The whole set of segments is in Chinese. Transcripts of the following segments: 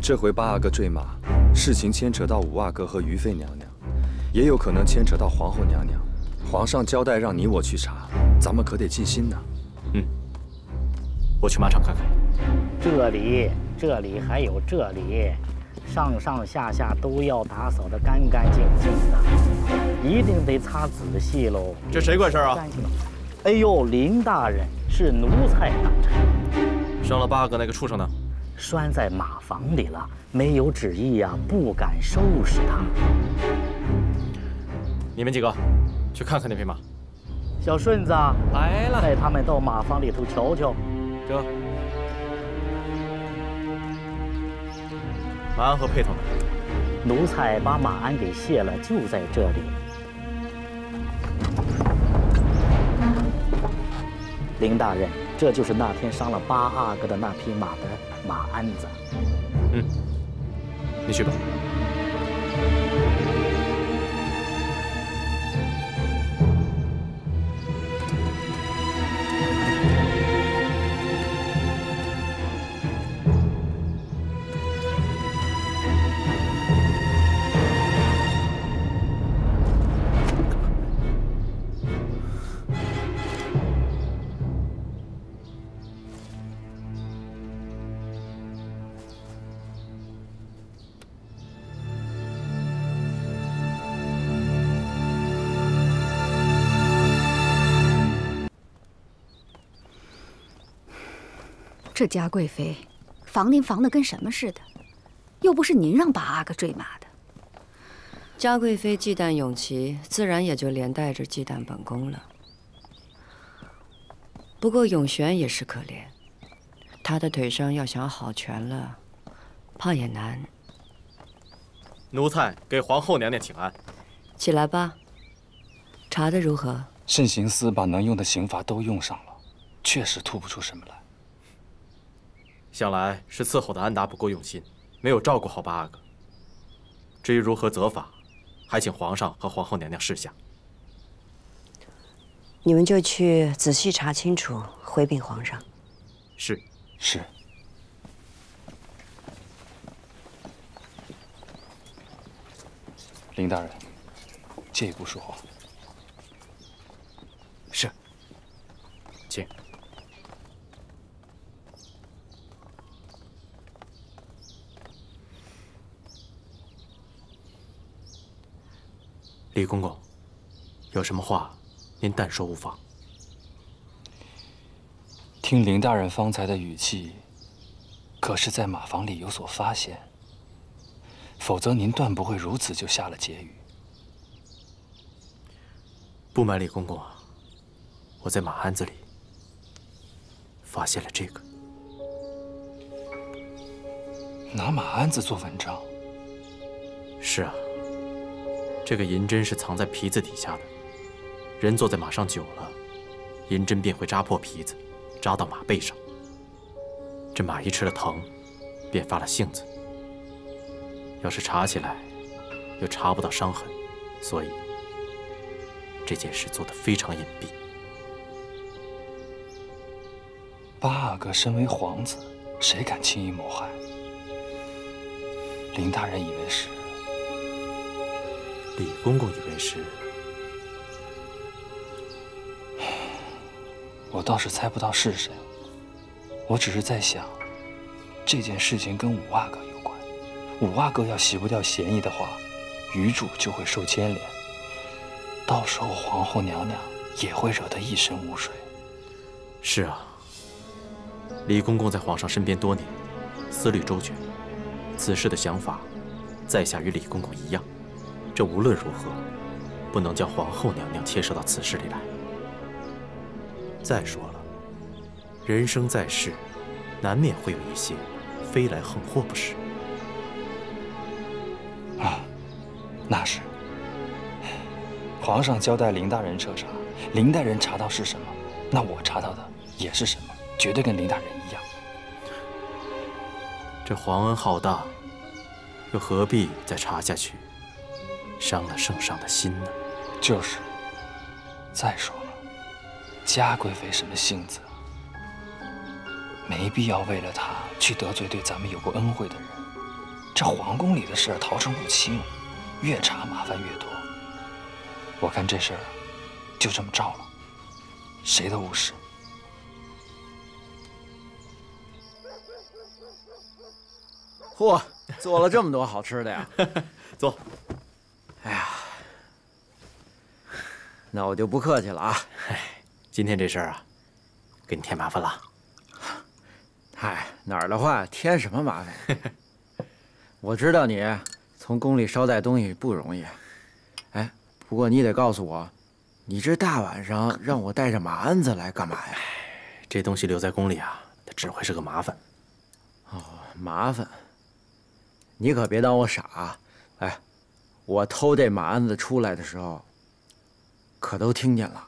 这回八阿哥坠马，事情牵扯到五阿哥和于妃娘娘，也有可能牵扯到皇后娘娘。皇上交代让你我去查，咱们可得尽心呢。嗯，我去马场看看。这里，这里还有这里，上上下下都要打扫得干干净净的，一定得擦仔细喽。这谁管事啊？哎呦，林大人是奴才当差。伤了八阿哥那个畜生呢？拴在马房里了，没有旨意呀，不敢收拾他。你们几个去看看那匹马。小顺子来了，带他们到马房里头瞧瞧。这马鞍和辔头呢？奴才把马鞍给卸了，就在这里。林大人，这就是那天伤了八阿哥的那匹马的马鞍子。嗯，你去吧。这嘉贵妃，防您防的跟什么似的？又不是您让八阿哥坠马的。嘉贵妃忌惮永琪，自然也就连带着忌惮本宫了。不过永璇也是可怜，他的腿伤要想好全了，怕也难。奴才给皇后娘娘请安。起来吧。查的如何？慎刑司把能用的刑罚都用上了，确实吐不出什么来。想来是伺候的安达不够用心，没有照顾好八阿哥。至于如何责罚，还请皇上和皇后娘娘示下。你们就去仔细查清楚，回禀皇上。是是。林大人，借一步说话。是。请。李公公，有什么话，您但说无妨。听林大人方才的语气，可是在马房里有所发现，否则您断不会如此就下了结语。不瞒李公公啊，我在马鞍子里发现了这个。拿马鞍子做文章？是啊。这个银针是藏在皮子底下的，人坐在马上久了，银针便会扎破皮子，扎到马背上。这马一吃了疼，便发了性子。要是查起来，又查不到伤痕，所以这件事做得非常隐蔽。八阿哥身为皇子，谁敢轻易谋害？林大人以为是。李公公以为是，我倒是猜不到是谁。我只是在想，这件事情跟五阿哥有关。五阿哥要洗不掉嫌疑的话，余主就会受牵连，到时候皇后娘娘也会惹得一身污水。是啊，李公公在皇上身边多年，思虑周全，此事的想法，在下与李公公一样。这无论如何，不能将皇后娘娘牵涉到此事里来。再说了，人生在世，难免会有一些飞来横祸，不是？啊，那是。皇上交代林大人彻查，林大人查到是什么，那我查到的也是什么，绝对跟林大人一样。这皇恩浩大，又何必再查下去？伤了圣上的心呢。就是。再说了，嘉贵妃什么性子？没必要为了她去得罪对咱们有过恩惠的人。这皇宫里的事儿逃生不清，越查麻烦越多。我看这事儿就这么着了，谁都无事。嚯，做了这么多好吃的呀！坐。哎呀，那我就不客气了啊。哎，今天这事儿啊，给你添麻烦了。嗨，哪儿的话，添什么麻烦？我知道你从宫里捎带东西不容易。哎，不过你得告诉我，你这大晚上让我带着马鞍子来干嘛呀？这东西留在宫里啊，它只会是个麻烦。哦，麻烦。你可别当我傻啊。哎，我偷这马鞍子出来的时候，可都听见了。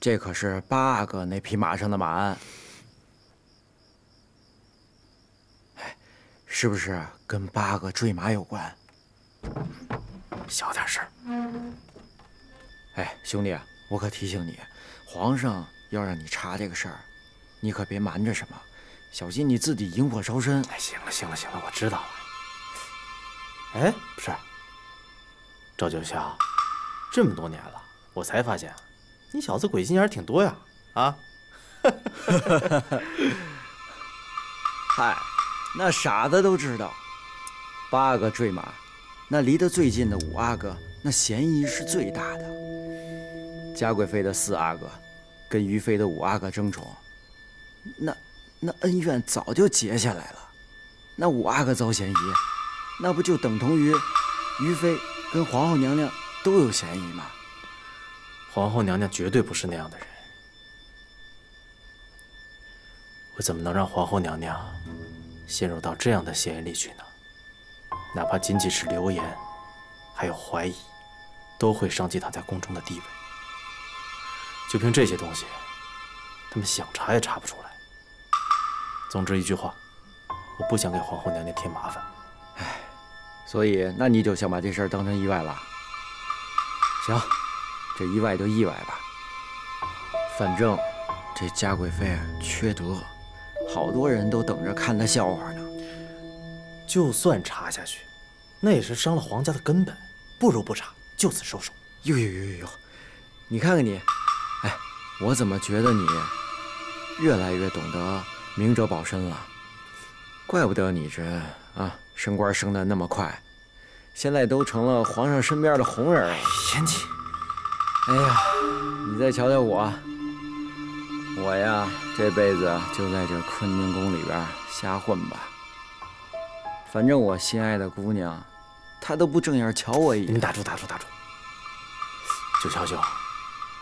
这可是八阿哥那匹马上的马鞍。哎，是不是跟八阿哥坠马有关？小点声。哎，兄弟，我可提醒你，皇上要让你查这个事儿，你可别瞒着什么，小心你自己引火烧身。哎，行了行了行了，我知道了。哎，不是，赵九霄，这么多年了，我才发现，你小子鬼心眼挺多呀！啊，嗨，那傻子都知道，八阿哥坠马，那离得最近的五阿哥，那嫌疑是最大的。嘉贵妃的四阿哥，跟于妃的五阿哥争宠，那那恩怨早就结下来了。那五阿哥遭嫌疑。那不就等同于于妃跟皇后娘娘都有嫌疑吗？皇后娘娘绝对不是那样的人，我怎么能让皇后娘娘陷入到这样的嫌疑里去呢？哪怕仅仅是流言，还有怀疑，都会伤及她在宫中的地位。就凭这些东西，他们想查也查不出来。总之一句话，我不想给皇后娘娘添麻烦。唉。所以，那你就想把这事儿当成意外了？行，这意外就意外吧。反正这嘉贵妃缺德，好多人都等着看她笑话呢。就算查下去，那也是伤了皇家的根本，不如不查，就此收手。呦呦呦呦呦！你看看你，哎，我怎么觉得你越来越懂得明哲保身了？怪不得你这啊。升官升的那么快，现在都成了皇上身边的红人了。嫌弃？哎呀，你再瞧瞧我，我呀这辈子就在这坤宁宫里边瞎混吧。反正我心爱的姑娘，她都不正眼瞧我一眼。你打住，打住，打住！九霄兄，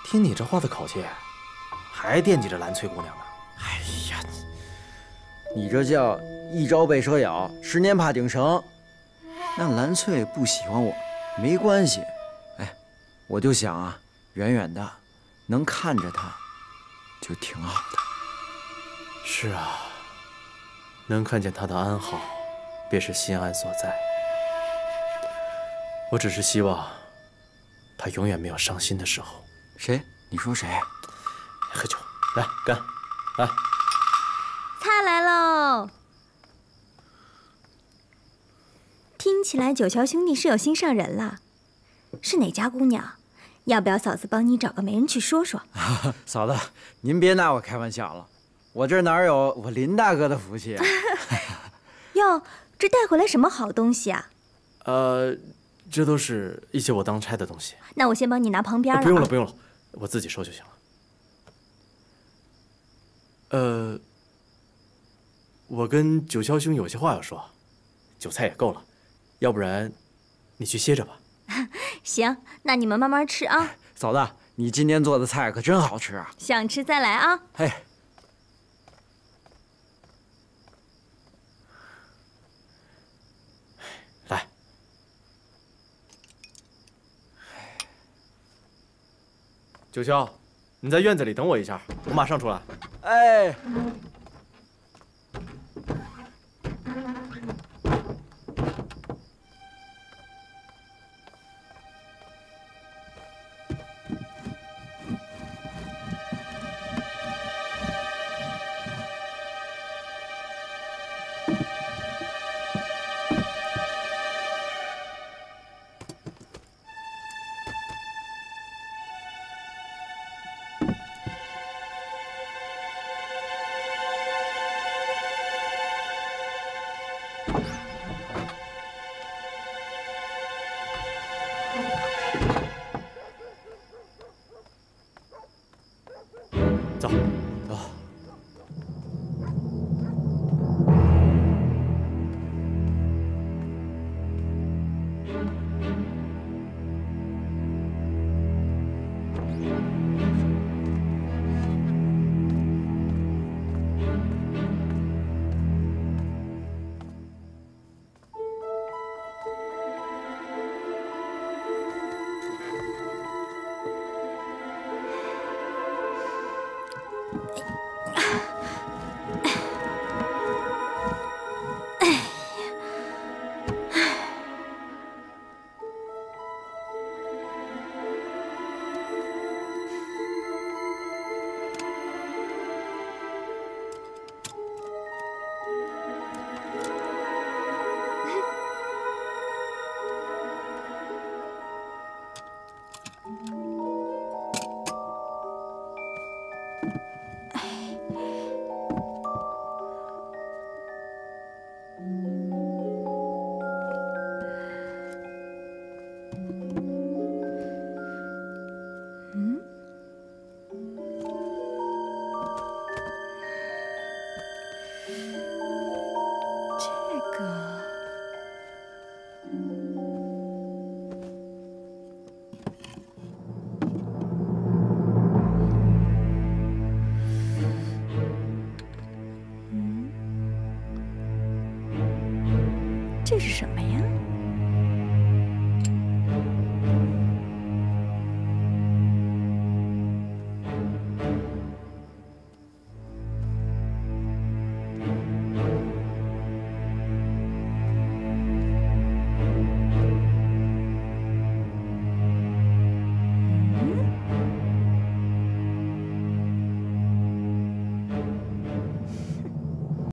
听你这话的口气，还惦记着兰翠姑娘呢。哎呀，你这叫……一朝被蛇咬，十年怕井绳。那兰翠不喜欢我，没关系。哎，我就想啊，远远的，能看着他，就挺好的。是啊，能看见他的安好，便是心安所在。我只是希望，他永远没有伤心的时候。谁？你说谁？喝酒，来干，来。菜来喽。听起来九桥兄弟是有心上人了，是哪家姑娘？要不要嫂子帮你找个媒人去说说？嫂子，您别拿我开玩笑了，我这哪有我林大哥的福气啊？哟，这带回来什么好东西啊？呃，这都是一些我当差的东西。那我先帮你拿旁边了。不用了，不用了，我自己收就行了。呃，我跟九霄兄有些话要说，酒菜也够了。要不然，你去歇着吧。行，那你们慢慢吃啊。嫂子，你今天做的菜可真好吃啊！想吃再来啊。嘿，来。九霄，你在院子里等我一下，我马上出来。哎。